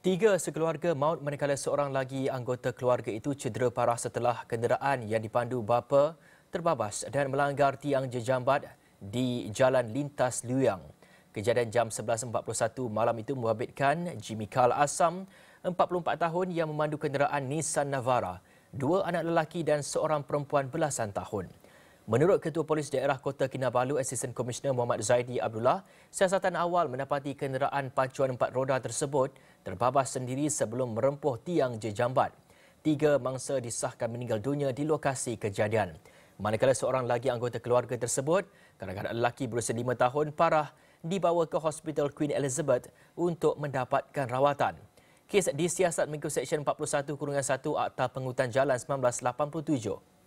Tiga sekeluarga maut manakala seorang lagi anggota keluarga itu cedera parah setelah kenderaan yang dipandu bapa terbabas dan melanggar tiang jejambat di Jalan Lintas Luyang. Kejadian jam 11.41 malam itu membabitkan Jimmy Carl Asam, 44 tahun yang memandu kenderaan Nissan Navara, dua anak lelaki dan seorang perempuan belasan tahun. Menurut Ketua Polis Daerah Kota Kinabalu, Asisten Komisioner Muhammad Zaidi Abdullah, siasatan awal mendapati kenderaan pacuan empat roda tersebut terbabas sendiri sebelum merempuh tiang jejambat. Tiga mangsa disahkan meninggal dunia di lokasi kejadian. Manakala seorang lagi anggota keluarga tersebut, kanak-kanak lelaki berusia lima tahun parah dibawa ke Hospital Queen Elizabeth untuk mendapatkan rawatan. Kes disiasat mengikut Seksyen 41-1 Akta Pengutan Jalan 1987.